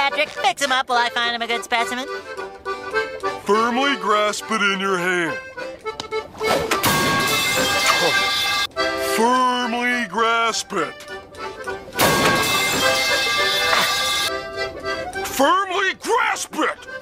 Patrick. Fix him up while I find him a good specimen. Firmly grasp it in your hand. Firmly grasp it. Firmly grasp it!